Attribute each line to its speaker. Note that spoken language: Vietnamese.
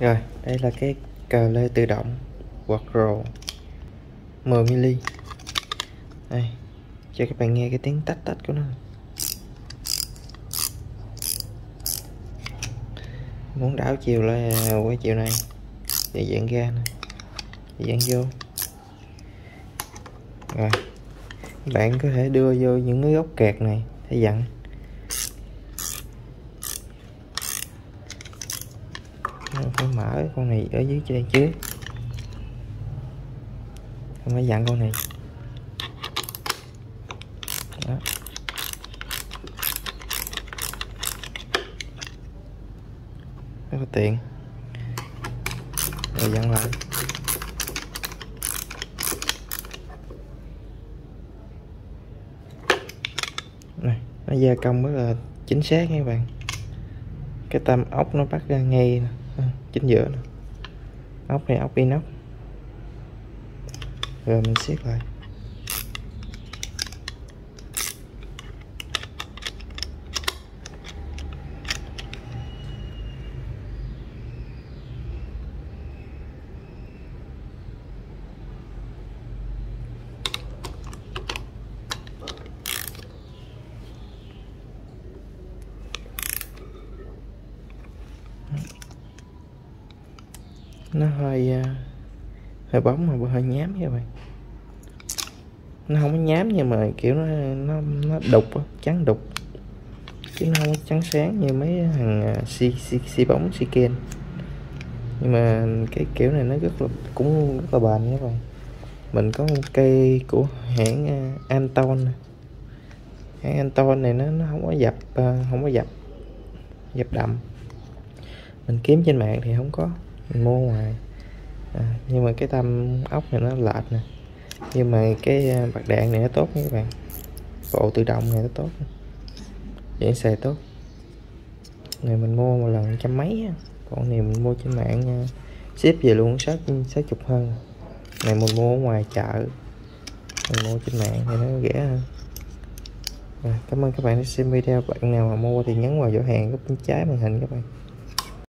Speaker 1: Rồi, đây là cái cờ lê tự động Quattro 10ml Đây, cho các bạn nghe cái tiếng tách tách của nó. Muốn đảo chiều là quay chiều này Để dạng ra nè Dạng vô. Rồi Bạn có thể đưa vô những cái góc kẹt này để dặn. Phải mở con này ở dưới trên chứ. Không phải dặn con này. Đó. Rất là tiện. Rồi dặn lại. Này, nó gia công rất là chính xác nha các bạn. Cái tâm ốc nó bắt ra ngay nè. Ừ, chính giữa nè. Ốc này ốc inox. Rồi mình siết lại nó hơi ờ, hơi bóng mà, hơi nhám các bạn. Nó không có nhám nhưng mà, kiểu, nó nó nó đục trắng đục. Chứ nó không có trắng sáng như mấy thằng ờ, xi xi xi bóng xi ken. Nhưng mà cái kiểu này nó rất là, cũng rất là bền các bạn. Mình có một cây của hãng ờ, Anton hãng Anton này nó nó không có dập không có dập dập đậm. Mình kiếm trên mạng thì không có mình mua ngoài. À, nhưng mà cái tâm ốc này nó lệch nè. Nhưng mà cái à, bạc đạn này nó tốt nha các bạn. Bộ tự động này nó tốt. Dễ xài tốt. Này mình mua một lần trăm mấy còn này mình mua trên mạng nha ship về luôn sáu sáu chục hơn. Này mình mua ở ngoài chợ. Mình mua trên mạng thì nó rẻ hơn. À, cảm ơn các bạn đã xem video. Bạn nào mà mua thì nhấn vào giỏ hàng góc bên trái màn hình các bạn.